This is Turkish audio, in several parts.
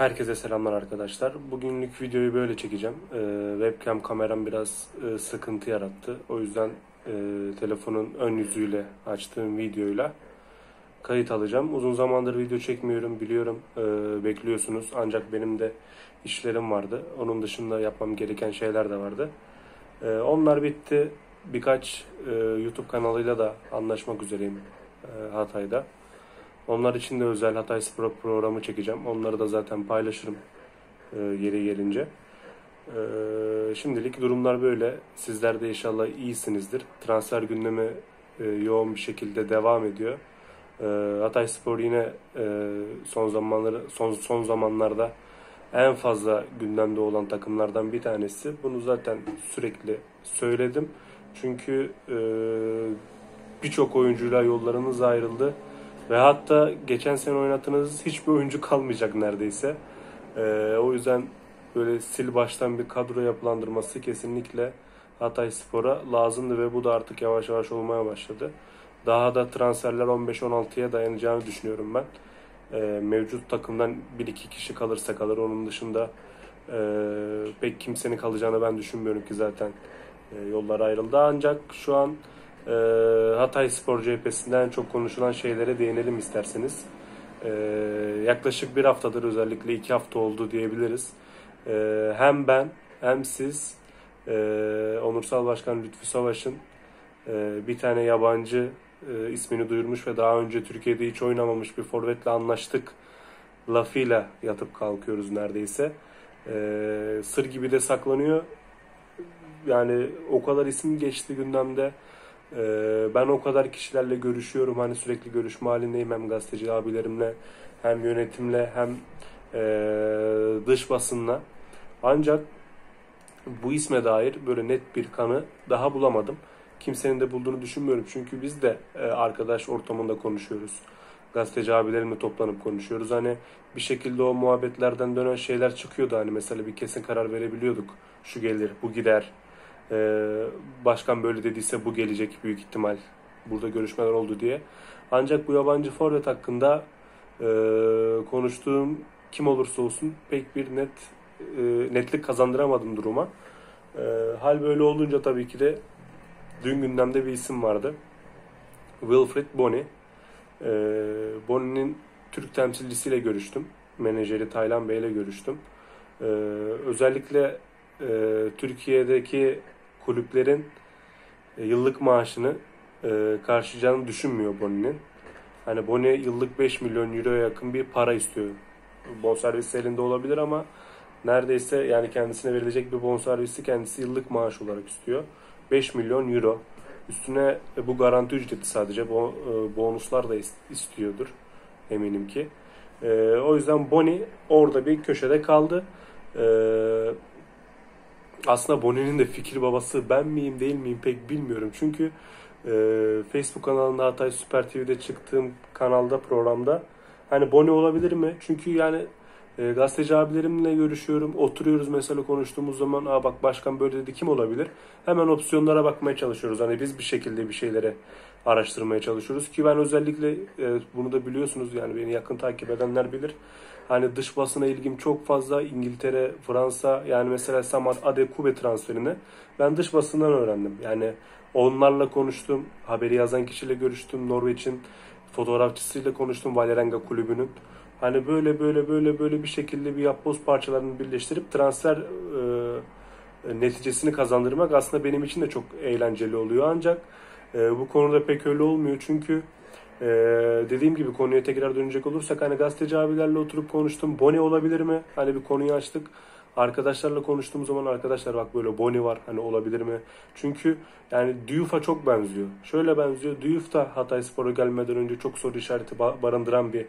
Herkese selamlar arkadaşlar. Bugünlük videoyu böyle çekeceğim. Ee, webcam kameram biraz e, sıkıntı yarattı. O yüzden e, telefonun ön yüzüyle açtığım videoyla kayıt alacağım. Uzun zamandır video çekmiyorum biliyorum. Ee, bekliyorsunuz. Ancak benim de işlerim vardı. Onun dışında yapmam gereken şeyler de vardı. Ee, onlar bitti. Birkaç e, YouTube kanalıyla da anlaşmak üzereyim e, Hatay'da. Onlar için de özel Hatay Spor programı çekeceğim. Onları da zaten paylaşırım e, yeri gelince. E, şimdilik durumlar böyle. Sizler de inşallah iyisinizdir. Transfer gündemi e, yoğun bir şekilde devam ediyor. E, Hatay Spor yine e, son zamanları son son zamanlarda en fazla gündemde olan takımlardan bir tanesi. Bunu zaten sürekli söyledim. Çünkü e, birçok oyuncuyla yollarınız ayrıldı. Ve hatta geçen sene oynattığınız hiçbir oyuncu kalmayacak neredeyse. Ee, o yüzden böyle sil baştan bir kadro yapılandırması kesinlikle Hatay Spor'a lazımdı ve bu da artık yavaş yavaş olmaya başladı. Daha da transferler 15-16'ya dayanacağını düşünüyorum ben. Ee, mevcut takımdan 1-2 kişi kalırsa kalır. Onun dışında e, pek kimsenin kalacağını ben düşünmüyorum ki zaten e, yollar ayrıldı. Ancak şu an e, Hatay Spor cephesinden çok konuşulan şeylere değinelim isterseniz. E, yaklaşık bir haftadır özellikle iki hafta oldu diyebiliriz. E, hem ben hem siz e, Onursal Başkan Lütfü Savaş'ın e, bir tane yabancı e, ismini duyurmuş ve daha önce Türkiye'de hiç oynamamış bir forvetle anlaştık lafıyla yatıp kalkıyoruz neredeyse. E, sır gibi de saklanıyor. Yani o kadar isim geçti gündemde. Ee, ben o kadar kişilerle görüşüyorum. Hani sürekli görüşme halindeyim hem gazeteci abilerimle hem yönetimle hem e, dış basınla. Ancak bu isme dair böyle net bir kanı daha bulamadım. Kimsenin de bulduğunu düşünmüyorum. Çünkü biz de e, arkadaş ortamında konuşuyoruz. Gazeteci abilerimle toplanıp konuşuyoruz. Hani bir şekilde o muhabbetlerden dönen şeyler çıkıyordu. Hani mesela bir kesin karar verebiliyorduk. Şu gelir, bu gider ee, başkan böyle dediyse bu gelecek büyük ihtimal. Burada görüşmeler oldu diye. Ancak bu yabancı forvet hakkında e, konuştuğum kim olursa olsun pek bir net e, netlik kazandıramadım duruma. E, hal böyle olunca tabii ki de dün gündemde bir isim vardı. Wilfred Boni. E, Boni'nin Türk temsilcisiyle görüştüm. Menajeri Taylan Bey ile görüştüm. E, özellikle e, Türkiye'deki kulüplerin e, yıllık maaşını e, karşılayacağını düşünmüyor Boni'nin. Hani Boni yıllık 5 milyon euroya yakın bir para istiyor. Bonservis elinde olabilir ama neredeyse yani kendisine verilecek bir bonservisi kendisi yıllık maaş olarak istiyor. 5 milyon euro. Üstüne e, bu garanti ücreti sadece bonuslar da istiyordur eminim ki. O yüzden Boni orada bir köşede kaldı aslında Bonnie'nin de fikir babası ben miyim değil miyim pek bilmiyorum. Çünkü e, Facebook kanalında Hatay Süper TV'de çıktığım kanalda programda hani Bonnie olabilir mi? Çünkü yani e, gazeteci abilerimle görüşüyorum. Oturuyoruz mesela konuştuğumuz zaman Aa bak başkan böyle dedi kim olabilir? Hemen opsiyonlara bakmaya çalışıyoruz. Hani biz bir şekilde bir şeylere araştırmaya çalışıyoruz ki ben özellikle e, bunu da biliyorsunuz yani beni yakın takip edenler bilir. Hani dış basına ilgim çok fazla. İngiltere, Fransa yani mesela Samad Adekube transferini ben dış basından öğrendim. Yani onlarla konuştum. Haberi yazan kişiyle görüştüm. Norveç'in fotoğrafçısıyla konuştum Valerenga kulübünün. Hani böyle böyle böyle böyle bir şekilde bir yapboz parçalarını birleştirip transfer e, neticesini kazandırmak aslında benim için de çok eğlenceli oluyor. Ancak e, bu konuda pek öyle olmuyor. Çünkü ee, dediğim gibi konuya tekrar dönecek olursak hani gazeteci abilerle oturup konuştum. Boni olabilir mi? Hani bir konuyu açtık. Arkadaşlarla konuştuğum zaman arkadaşlar bak böyle Boni var hani olabilir mi? Çünkü yani Diouf'a çok benziyor. Şöyle benziyor. Diouf da Hatay Spor'a gelmeden önce çok soru işareti barındıran bir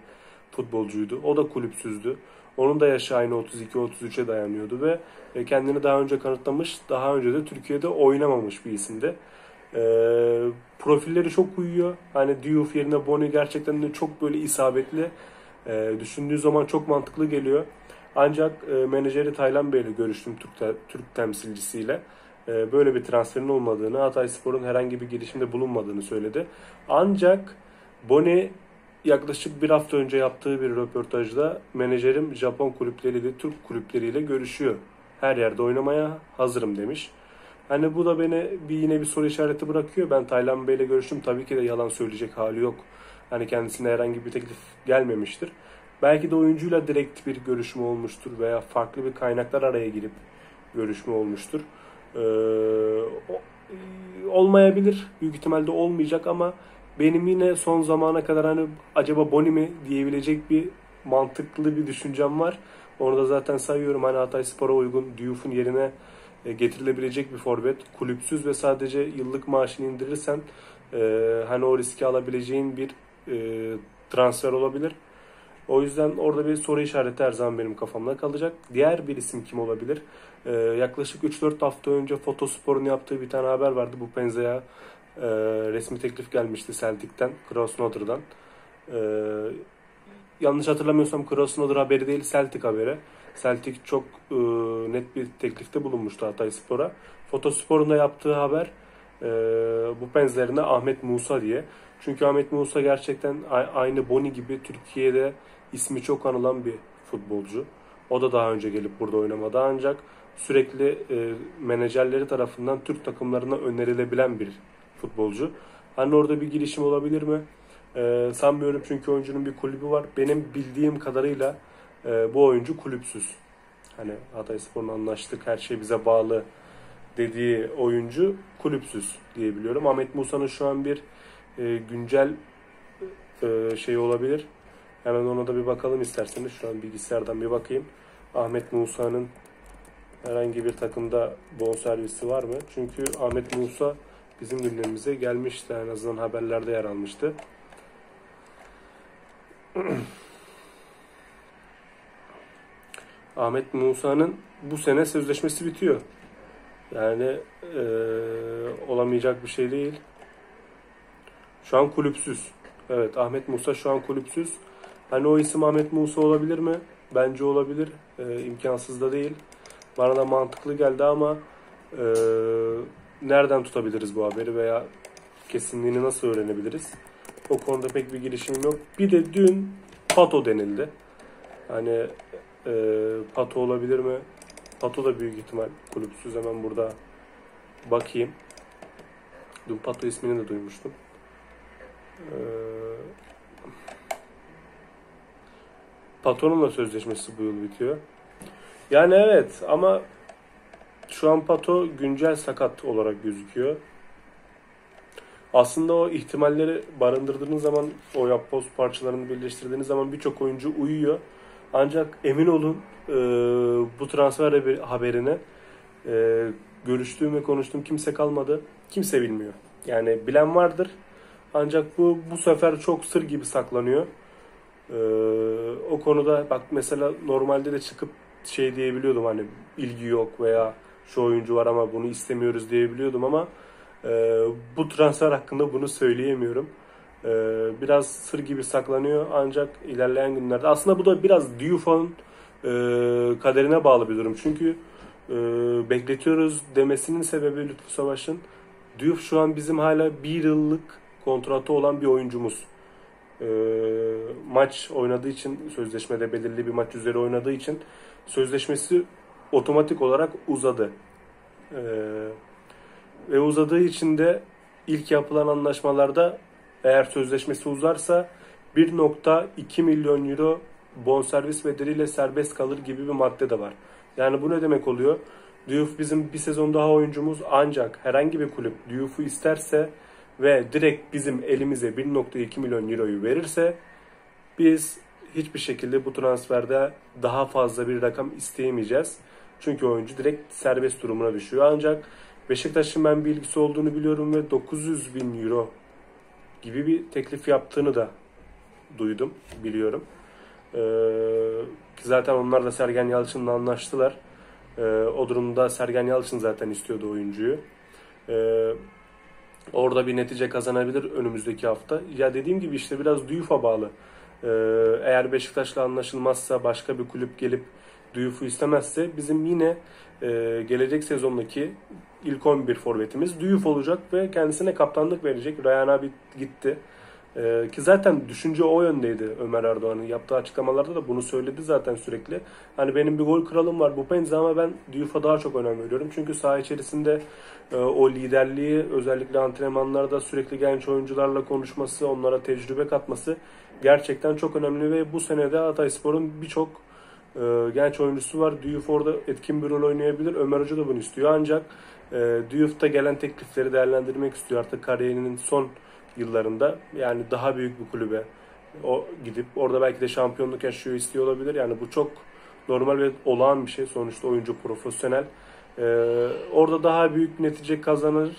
futbolcuydu. O da kulüpsüzdü. Onun da yaşı aynı 32-33'e dayanıyordu ve e, kendini daha önce kanıtlamış, daha önce de Türkiye'de oynamamış bir isimdi. E, profilleri çok uyuyor. Hani Diouf yerine Boni gerçekten de çok böyle isabetli. E, düşündüğü zaman çok mantıklı geliyor. Ancak e, menajeri Taylan Bey ile görüştüm Türk, Türk temsilcisiyle. E, böyle bir transferin olmadığını, Hatay Spor'un herhangi bir girişimde bulunmadığını söyledi. Ancak Boni yaklaşık bir hafta önce yaptığı bir röportajda menajerim Japon kulüpleriyle Türk kulüpleriyle görüşüyor. Her yerde oynamaya hazırım demiş. Hani bu da beni bir yine bir soru işareti bırakıyor. Ben Taylan Bey'le görüştüm. Tabii ki de yalan söyleyecek hali yok. Hani kendisine herhangi bir teklif gelmemiştir. Belki de oyuncuyla direkt bir görüşme olmuştur veya farklı bir kaynaklar araya girip görüşme olmuştur. Ee, olmayabilir. Büyük ihtimalle olmayacak ama benim yine son zamana kadar hani acaba Boni mi diyebilecek bir mantıklı bir düşüncem var. Onu da zaten sayıyorum. Hani Hatay Spor'a uygun Diouf'un yerine getirilebilecek bir forvet. Kulüpsüz ve sadece yıllık maaşını indirirsen e, hani o riski alabileceğin bir e, transfer olabilir. O yüzden orada bir soru işareti her zaman benim kafamda kalacak. Diğer bir isim kim olabilir? Ee, yaklaşık 3-4 hafta önce Fotospor'un yaptığı bir tane haber vardı. Bu Penza'ya e, resmi teklif gelmişti Celtic'ten, Krasnodar'dan. Ee, yanlış hatırlamıyorsam Krasnodar haberi değil, Celtic haberi. Celtic çok e, net bir teklifte bulunmuştu Hatay Spor'a. Fotospor'un da yaptığı haber e, bu benzerine Ahmet Musa diye. Çünkü Ahmet Musa gerçekten aynı Boni gibi Türkiye'de ismi çok anılan bir futbolcu. O da daha önce gelip burada oynamadı ancak sürekli e, menajerleri tarafından Türk takımlarına önerilebilen bir futbolcu. Hani orada bir girişim olabilir mi? E, sanmıyorum çünkü oyuncunun bir kulübü var. Benim bildiğim kadarıyla e, bu oyuncu kulüpsüz. Hani Hatay Spor'la anlaştık, her şey bize bağlı dediği oyuncu kulüpsüz diyebiliyorum. Ahmet Musa'nın şu an bir e, güncel e, şey olabilir. Hemen ona da bir bakalım isterseniz. Şu an bilgisayardan bir bakayım. Ahmet Musa'nın herhangi bir takımda bonservisi var mı? Çünkü Ahmet Musa bizim gündemimize gelmişti. En azından haberlerde yer almıştı. Ahmet Musa'nın bu sene sözleşmesi bitiyor. Yani e, olamayacak bir şey değil. Şu an kulüpsüz. Evet Ahmet Musa şu an kulüpsüz. Hani o isim Ahmet Musa olabilir mi? Bence olabilir. E, imkansız da değil. Bana da mantıklı geldi ama e, nereden tutabiliriz bu haberi veya kesinliğini nasıl öğrenebiliriz? O konuda pek bir girişimim yok. Bir de dün Pato denildi. Hani e, Pato olabilir mi? Pato da büyük ihtimal kulüpsüz. Hemen burada bakayım. Dün Pato ismini de duymuştum. Ee, Patron'la sözleşmesi bu yıl bitiyor. Yani evet ama şu an Pato güncel sakat olarak gözüküyor. Aslında o ihtimalleri barındırdığınız zaman o yapboz parçalarını birleştirdiğiniz zaman birçok oyuncu uyuyor. Ancak emin olun e, bu transfer haberine e, görüştüğüm ve konuştuğum kimse kalmadı. Kimse bilmiyor. Yani bilen vardır. Ancak bu bu sefer çok sır gibi saklanıyor. Ee, o konuda bak mesela normalde de çıkıp şey diyebiliyordum hani ilgi yok veya şu oyuncu var ama bunu istemiyoruz diyebiliyordum ama e, bu transfer hakkında bunu söyleyemiyorum. E, biraz sır gibi saklanıyor ancak ilerleyen günlerde aslında bu da biraz Diouf'un e, kaderine bağlı bir durum. Çünkü e, bekletiyoruz demesinin sebebi Lütfü Savaş'ın Diouf şu an bizim hala bir yıllık kontratı olan bir oyuncumuz. E, maç oynadığı için sözleşmede belirli bir maç üzeri oynadığı için sözleşmesi otomatik olarak uzadı. E, ve uzadığı için de ilk yapılan anlaşmalarda eğer sözleşmesi uzarsa 1.2 milyon euro bonservis bedeliyle serbest kalır gibi bir madde de var. Yani bu ne demek oluyor? Diouf bizim bir sezon daha oyuncumuz ancak herhangi bir kulüp Diouf'u isterse ve direkt bizim elimize 1.2 milyon euroyu verirse biz hiçbir şekilde bu transferde daha fazla bir rakam isteyemeyeceğiz. Çünkü oyuncu direkt serbest durumuna düşüyor. Ancak Beşiktaş'ın ben bilgisi olduğunu biliyorum ve 900 bin euro gibi bir teklif yaptığını da duydum, biliyorum. Ee, zaten onlar da Sergen Yalçın'la anlaştılar. Ee, o durumda Sergen Yalçın zaten istiyordu oyuncuyu. Ee, orada bir netice kazanabilir önümüzdeki hafta. Ya dediğim gibi işte biraz Duyuf'a bağlı. Ee, eğer Beşiktaş'la anlaşılmazsa başka bir kulüp gelip Duyuf'u istemezse bizim yine e, gelecek sezondaki ilk 11 forvetimiz Duyuf olacak ve kendisine kaptanlık verecek. Ryan abi gitti. Ee, ki zaten düşünce o yöndeydi Ömer Erdoğan'ın yaptığı açıklamalarda da bunu söyledi zaten sürekli. Hani benim bir gol kralım var bu Penza ama ben Diouf'a daha çok önem veriyorum. Çünkü saha içerisinde e, o liderliği özellikle antrenmanlarda sürekli genç oyuncularla konuşması, onlara tecrübe katması gerçekten çok önemli ve bu senede Hatayspor'un birçok e, genç oyuncusu var. Diouf orada etkin bir rol oynayabilir. Ömer Hoca da bunu istiyor ancak e, Diouf gelen teklifleri değerlendirmek istiyor. Artık kariyerinin son yıllarında yani daha büyük bir kulübe o gidip orada belki de şampiyonluk yaşıyor istiyor olabilir. Yani bu çok normal ve olağan bir şey. Sonuçta oyuncu profesyonel. Ee, orada daha büyük netice kazanır.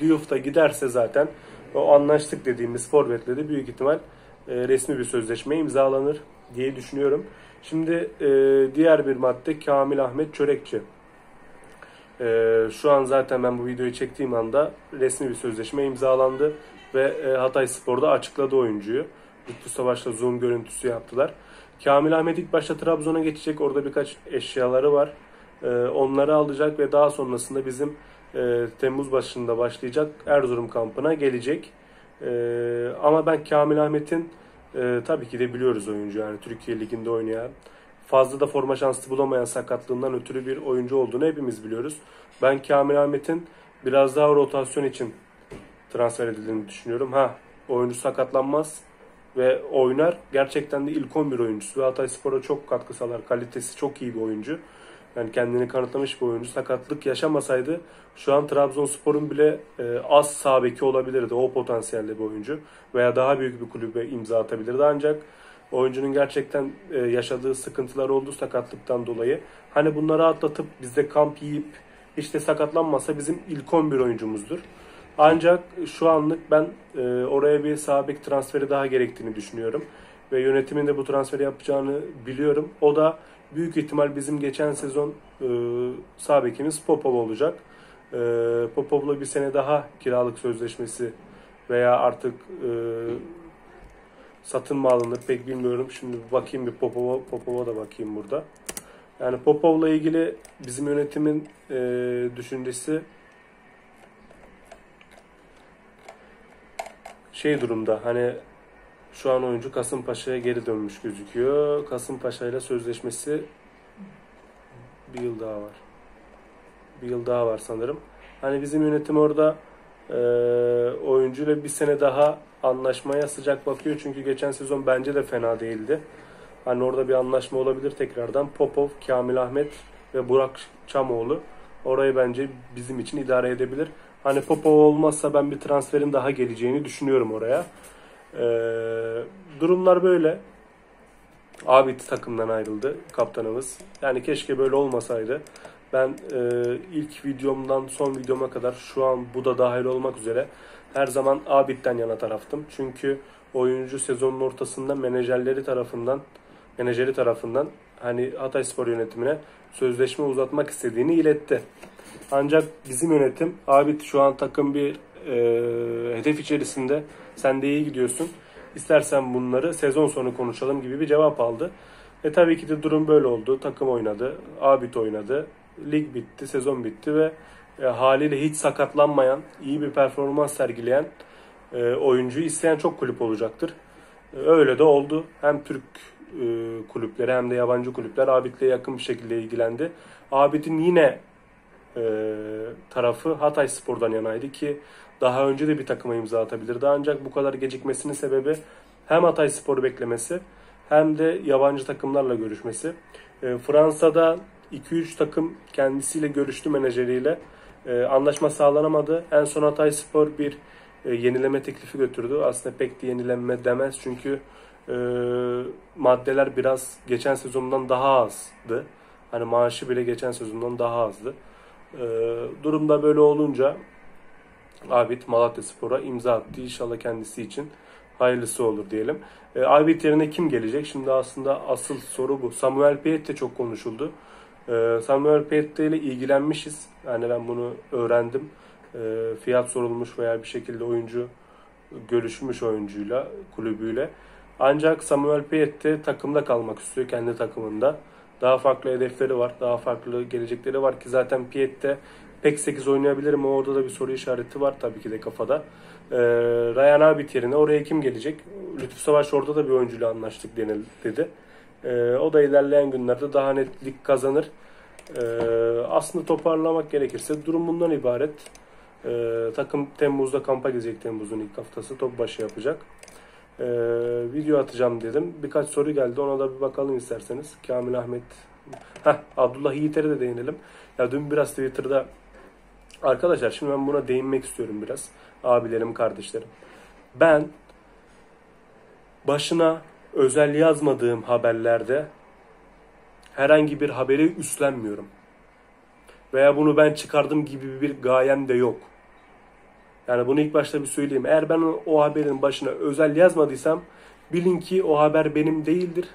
Diouf giderse zaten o anlaştık dediğimiz forvetle de büyük ihtimal e, resmi bir sözleşme imzalanır diye düşünüyorum. Şimdi e, diğer bir madde Kamil Ahmet Çörekçi. E, şu an zaten ben bu videoyu çektiğim anda resmi bir sözleşme imzalandı ve e, Hatay Spor'da açıkladı oyuncuyu. Lütfü Savaş'la Zoom görüntüsü yaptılar. Kamil Ahmet ilk başta Trabzon'a geçecek. Orada birkaç eşyaları var. E, onları alacak ve daha sonrasında bizim e, Temmuz başında başlayacak Erzurum kampına gelecek. E, ama ben Kamil Ahmet'in e, tabii ki de biliyoruz oyuncu yani Türkiye Ligi'nde oynayan fazla da forma şansı bulamayan sakatlığından ötürü bir oyuncu olduğunu hepimiz biliyoruz. Ben Kamil Ahmet'in biraz daha rotasyon için transfer edildiğini düşünüyorum. Ha oyuncu sakatlanmaz ve oynar. Gerçekten de ilk 11 oyuncusu ve Hatay Spor'a çok katkı sağlar. Kalitesi çok iyi bir oyuncu. Yani kendini kanıtlamış bir oyuncu. Sakatlık yaşamasaydı şu an Trabzonspor'un bile e, az sağ beki olabilirdi. O potansiyelde bir oyuncu. Veya daha büyük bir kulübe imza atabilirdi. Ancak oyuncunun gerçekten e, yaşadığı sıkıntılar oldu sakatlıktan dolayı. Hani bunları atlatıp bizde kamp yiyip işte sakatlanmasa bizim ilk 11 oyuncumuzdur. Ancak şu anlık ben e, oraya bir sağ transferi daha gerektiğini düşünüyorum. Ve yönetimin de bu transferi yapacağını biliyorum. O da büyük ihtimal bizim geçen sezon e, sağ Popov olacak. E, Popov'la bir sene daha kiralık sözleşmesi veya artık e, satın mı alınır pek bilmiyorum. Şimdi bakayım bir Popov'a, Popov'a da bakayım burada. Yani Popov'la ilgili bizim yönetimin e, düşüncesi şey durumda hani şu an oyuncu Kasımpaşa'ya geri dönmüş gözüküyor. Kasımpaşa ile sözleşmesi bir yıl daha var. Bir yıl daha var sanırım. Hani bizim yönetim orada e, oyuncuyla bir sene daha anlaşmaya sıcak bakıyor. Çünkü geçen sezon bence de fena değildi. Hani orada bir anlaşma olabilir tekrardan. Popov, Kamil Ahmet ve Burak Çamoğlu orayı bence bizim için idare edebilir. Hani Popov olmazsa ben bir transferin daha geleceğini düşünüyorum oraya. Ee, durumlar böyle. Abit takımdan ayrıldı kaptanımız. Yani keşke böyle olmasaydı. Ben e, ilk videomdan son videoma kadar şu an bu da dahil olmak üzere her zaman Abit'ten yana taraftım. Çünkü oyuncu sezonun ortasında menajerleri tarafından menajeri tarafından hani Hatay Spor yönetimine sözleşme uzatmak istediğini iletti. Ancak bizim yönetim abi şu an takım bir e, hedef içerisinde sen de iyi gidiyorsun. İstersen bunları sezon sonu konuşalım gibi bir cevap aldı. E tabii ki de durum böyle oldu. Takım oynadı, Abit oynadı. Lig bitti, sezon bitti ve e, haliyle hiç sakatlanmayan, iyi bir performans sergileyen e, oyuncuyu isteyen çok kulüp olacaktır. E, öyle de oldu. Hem Türk e, kulüpleri hem de yabancı kulüpler Abit'le yakın bir şekilde ilgilendi. Abit'in yine e, tarafı Hatay Spor'dan yanaydı ki daha önce de bir takıma imza atabilirdi. Ancak bu kadar gecikmesinin sebebi hem Hatay Spor'u beklemesi hem de yabancı takımlarla görüşmesi. E, Fransa'da 2-3 takım kendisiyle görüştü menajeriyle. E, anlaşma sağlanamadı. En son Hatay Spor bir e, yenileme teklifi götürdü. Aslında pek de yenilenme demez çünkü e, maddeler biraz geçen sezondan daha azdı. Hani maaşı bile geçen sezondan daha azdı. E, durumda böyle olunca Abit Malatya Spor'a imza attı. İnşallah kendisi için hayırlısı olur diyelim. E, Abit yerine kim gelecek? Şimdi aslında asıl soru bu. Samuel Payet de çok konuşuldu. E, Samuel Payet ile ilgilenmişiz. Yani ben bunu öğrendim. E, fiyat sorulmuş veya bir şekilde oyuncu görüşmüş oyuncuyla, kulübüyle. Ancak Samuel Piet de takımda kalmak istiyor kendi takımında. Daha farklı hedefleri var. Daha farklı gelecekleri var ki zaten Piet de pek 8 oynayabilir mi? Orada da bir soru işareti var tabii ki de kafada. Ee, Ryan Abit yerine oraya kim gelecek? Lütfü Savaş orada da bir oyuncuyla anlaştık denil, dedi. Ee, o da ilerleyen günlerde daha netlik kazanır. Ee, aslında toparlamak gerekirse durum bundan ibaret. Ee, takım Temmuz'da kampa gidecek Temmuz'un ilk haftası. Top başı yapacak. Ee, video atacağım dedim. Birkaç soru geldi. Ona da bir bakalım isterseniz. Kamil Ahmet. Heh, Abdullah Yiğiter'e de değinelim. Ya dün biraz Twitter'da Arkadaşlar şimdi ben buna değinmek istiyorum biraz. Abilerim, kardeşlerim. Ben başına özel yazmadığım haberlerde herhangi bir haberi üstlenmiyorum. Veya bunu ben çıkardım gibi bir gayem de yok. Yani bunu ilk başta bir söyleyeyim. Eğer ben o haberin başına özel yazmadıysam bilin ki o haber benim değildir.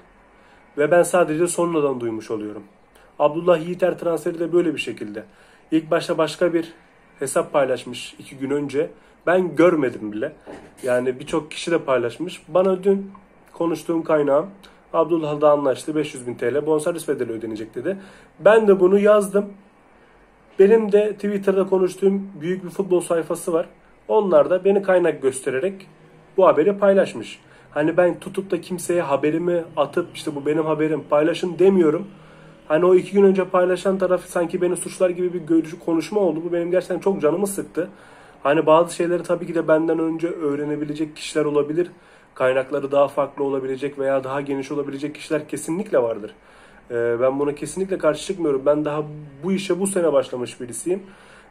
Ve ben sadece sonradan duymuş oluyorum. Abdullah Yiğiter transferi de böyle bir şekilde. İlk başta başka bir hesap paylaşmış iki gün önce. Ben görmedim bile. Yani birçok kişi de paylaşmış. Bana dün konuştuğum kaynağım Abdullah'la anlaştı 500 bin TL bonservis bedeli ödenecek dedi. Ben de bunu yazdım. Benim de Twitter'da konuştuğum büyük bir futbol sayfası var. Onlar da beni kaynak göstererek bu haberi paylaşmış. Hani ben tutup da kimseye haberimi atıp işte bu benim haberim paylaşın demiyorum. Hani o iki gün önce paylaşan taraf sanki beni suçlar gibi bir görüşü konuşma oldu. Bu benim gerçekten çok canımı sıktı. Hani bazı şeyleri tabii ki de benden önce öğrenebilecek kişiler olabilir. Kaynakları daha farklı olabilecek veya daha geniş olabilecek kişiler kesinlikle vardır. Ee, ben buna kesinlikle karşı çıkmıyorum. Ben daha bu işe bu sene başlamış birisiyim.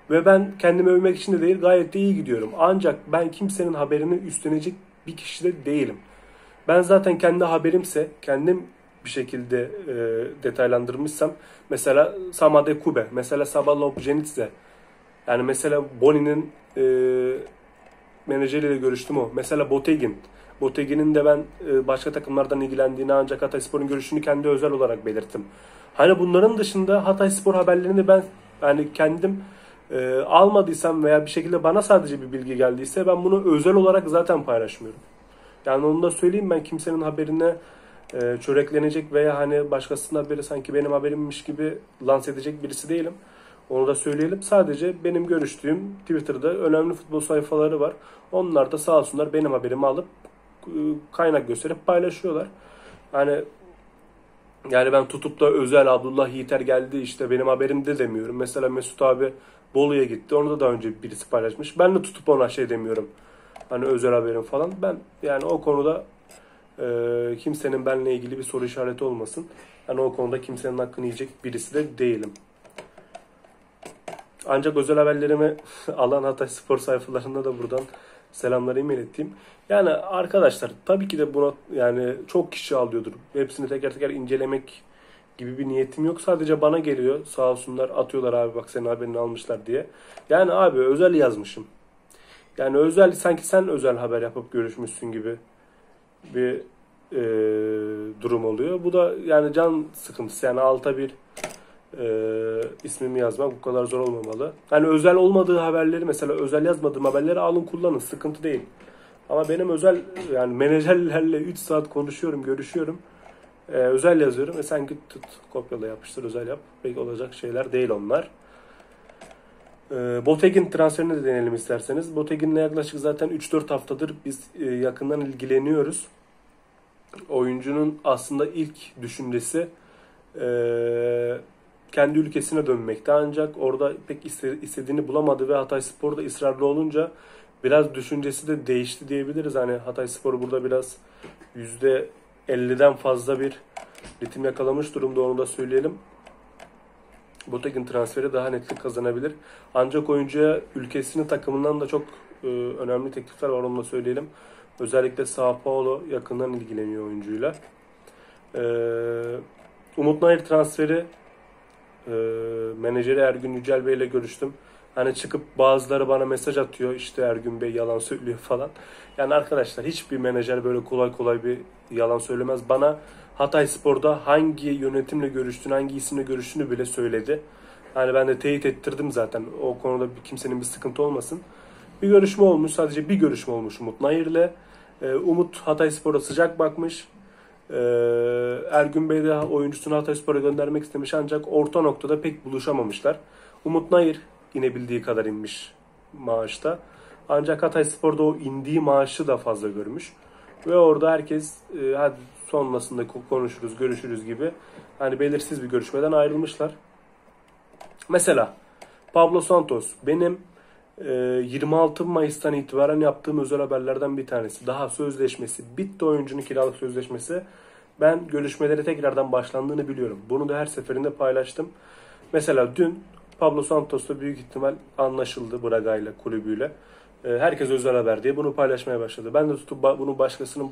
Ve ben kendimi övmek için de değil gayet de iyi gidiyorum. Ancak ben kimsenin haberini üstlenecek bir kişi de değilim. Ben zaten kendi haberimse, kendim bir şekilde e, detaylandırmışsam mesela Samade Kube, mesela Sabalov Jenitze yani mesela Boni'nin e, menajeriyle görüştüm o. Mesela Botegin. Botegin'in de ben e, başka takımlardan ilgilendiğini ancak Hatayspor'un görüşünü kendi özel olarak belirttim. Hani bunların dışında Hatayspor haberlerini ben yani kendim e, almadıysam veya bir şekilde bana sadece bir bilgi geldiyse ben bunu özel olarak zaten paylaşmıyorum. Yani onu da söyleyeyim ben kimsenin haberine e, çöreklenecek veya hani başkasının haberi sanki benim haberimmiş gibi lanse edecek birisi değilim. Onu da söyleyelim. Sadece benim görüştüğüm Twitter'da önemli futbol sayfaları var. Onlar da sağ olsunlar benim haberimi alıp e, kaynak gösterip paylaşıyorlar. Yani yani ben tutup da özel Abdullah Yiğiter geldi işte benim haberimde demiyorum. Mesela Mesut abi Bolu'ya gitti. Onu da daha önce birisi paylaşmış. Ben de tutup ona şey demiyorum. Hani özel haberim falan. Ben yani o konuda e, kimsenin benimle ilgili bir soru işareti olmasın. Yani o konuda kimsenin hakkını yiyecek birisi de değilim. Ancak özel haberlerimi alan Hatay Spor sayfalarında da buradan selamlarımı ileteyim. Yani arkadaşlar tabii ki de buna yani çok kişi alıyordur. Hepsini teker teker incelemek gibi bir niyetim yok. Sadece bana geliyor sağ olsunlar atıyorlar abi bak senin haberini almışlar diye. Yani abi özel yazmışım. Yani özel sanki sen özel haber yapıp görüşmüşsün gibi bir e, durum oluyor. Bu da yani can sıkıntısı. Yani alta bir e, ismimi yazmak bu kadar zor olmamalı. Yani özel olmadığı haberleri mesela özel yazmadığım haberleri alın kullanın. Sıkıntı değil. Ama benim özel yani menajerlerle 3 saat konuşuyorum, görüşüyorum. Ee, özel yazıyorum. E sen git tut, kopyala yapıştır, özel yap. Peki olacak şeyler değil onlar. Ee, Botegin transferini de deneyelim isterseniz. Botegin'le yaklaşık zaten 3-4 haftadır biz e, yakından ilgileniyoruz. Oyuncunun aslında ilk düşüncesi e, kendi ülkesine dönmekti. Ancak orada pek istediğini bulamadı ve Hatay Spor'da ısrarlı olunca biraz düşüncesi de değişti diyebiliriz. Hani Hatay Spor burada biraz %50'den fazla bir ritim yakalamış durumda onu da söyleyelim. Botekin transferi daha netlik kazanabilir. Ancak oyuncuya ülkesinin takımından da çok e, önemli teklifler var onu da söyleyelim. Özellikle Sao Paulo yakından ilgileniyor oyuncuyla. E, Umut Nayır transferi e, menajeri Ergün Yücel Bey ile görüştüm. Hani çıkıp bazıları bana mesaj atıyor işte Ergün Bey yalan söylüyor falan. Yani arkadaşlar hiçbir menajer böyle kolay kolay bir yalan söylemez. Bana Hatay Spor'da hangi yönetimle görüştüğünü, hangi isimle görüştüğünü bile söyledi. Hani ben de teyit ettirdim zaten. O konuda kimsenin bir sıkıntı olmasın. Bir görüşme olmuş. Sadece bir görüşme olmuş Umut Nayır'le. Ee, Umut Hatayspor'a sıcak bakmış. Ee, Ergün Bey de oyuncusunu Hatayspor'a göndermek istemiş ancak orta noktada pek buluşamamışlar. Umut Nayır yine bildiği kadar inmiş maaşta. Ancak Hatayspor'da o indiği maaşı da fazla görmüş. Ve orada herkes e, hadi sonrasında konuşuruz, görüşürüz gibi hani belirsiz bir görüşmeden ayrılmışlar. Mesela Pablo Santos benim e, 26 Mayıs'tan itibaren yaptığım özel haberlerden bir tanesi. Daha sözleşmesi bitti oyuncunun kiralık sözleşmesi. Ben görüşmelere tekrardan başlandığını biliyorum. Bunu da her seferinde paylaştım. Mesela dün Pablo Santos'la büyük ihtimal anlaşıldı Braga ile kulübüyle. E, herkes özel haber diye bunu paylaşmaya başladı. Ben de tutup bunu başkasının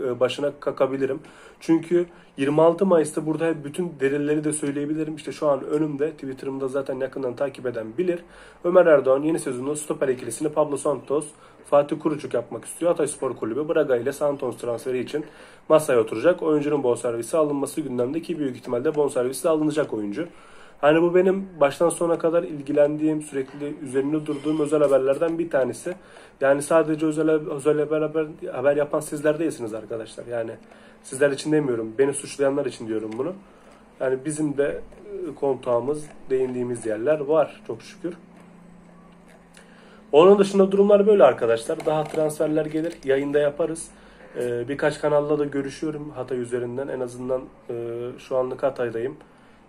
e, başına kakabilirim. Çünkü 26 Mayıs'ta burada bütün delilleri de söyleyebilirim. İşte şu an önümde Twitter'ımda zaten yakından takip eden bilir. Ömer Erdoğan yeni sezonda stoper ikilisini Pablo Santos, Fatih Kuruçuk yapmak istiyor. Hatay Spor Kulübü Braga ile Santos transferi için masaya oturacak. Oyuncunun bonservisi alınması gündemde ki büyük ihtimalle bonservisi alınacak oyuncu. Hani bu benim baştan sona kadar ilgilendiğim, sürekli üzerinde durduğum özel haberlerden bir tanesi. Yani sadece özel, özel haber, haber, haber yapan sizler değilsiniz arkadaşlar. Yani sizler için demiyorum, beni suçlayanlar için diyorum bunu. Yani bizim de e, kontağımız, değindiğimiz yerler var çok şükür. Onun dışında durumlar böyle arkadaşlar. Daha transferler gelir, yayında yaparız. Ee, birkaç kanalla da görüşüyorum Hatay üzerinden. En azından e, şu anlık Hatay'dayım.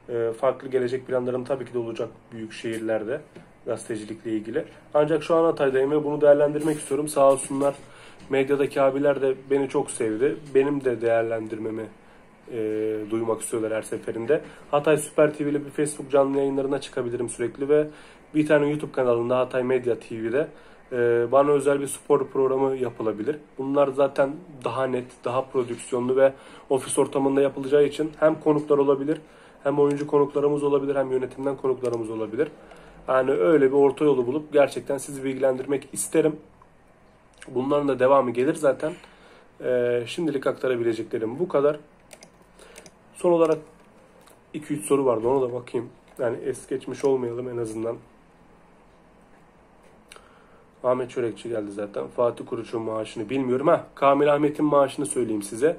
Ee, farklı gelecek planlarım tabii ki de olacak büyük şehirlerde gazetecilikle ilgili. Ancak şu an Hatay'dayım ve bunu değerlendirmek istiyorum. Sağ olsunlar medyadaki abiler de beni çok sevdi. Benim de değerlendirmemi e, duymak istiyorlar her seferinde. Hatay Süper TV ile bir Facebook canlı yayınlarına çıkabilirim sürekli ve bir tane YouTube kanalında Hatay Medya TV'de e, bana özel bir spor programı yapılabilir. Bunlar zaten daha net, daha prodüksiyonlu ve ofis ortamında yapılacağı için hem konuklar olabilir hem oyuncu konuklarımız olabilir hem yönetimden konuklarımız olabilir. Yani öyle bir orta yolu bulup gerçekten sizi bilgilendirmek isterim. Bunların da devamı gelir zaten. Ee, şimdilik aktarabileceklerim bu kadar. Son olarak 2-3 soru vardı ona da bakayım. Yani es geçmiş olmayalım en azından. Ahmet Çörekçi geldi zaten. Fatih Kuruç'un maaşını bilmiyorum. Ha, Kamil Ahmet'in maaşını söyleyeyim size.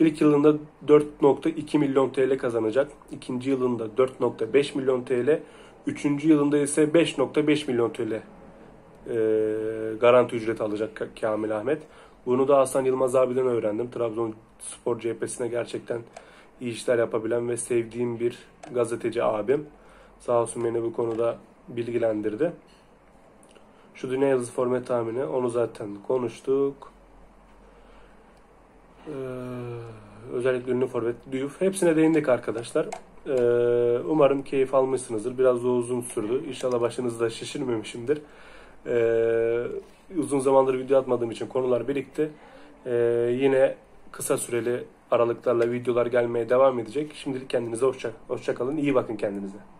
İlk yılında 4.2 milyon TL kazanacak. İkinci yılında 4.5 milyon TL. Üçüncü yılında ise 5.5 milyon TL e, garanti ücret alacak Kamil Ahmet. Bunu da Hasan Yılmaz abiden öğrendim. Trabzon spor cephesine gerçekten iyi işler yapabilen ve sevdiğim bir gazeteci abim. Sağ olsun beni bu konuda bilgilendirdi. Şu dünya yıldızı format tahmini onu zaten konuştuk. Ee, özellikle ünlü forvet Diouf. Hepsine değindik arkadaşlar. Ee, umarım keyif almışsınızdır. Biraz da uzun sürdü. İnşallah başınızda şişirmemişimdir. Ee, uzun zamandır video atmadığım için konular birikti. Yine kısa süreli aralıklarla videolar gelmeye devam edecek. Şimdilik kendinize hoşça, hoşça kalın. İyi bakın kendinize.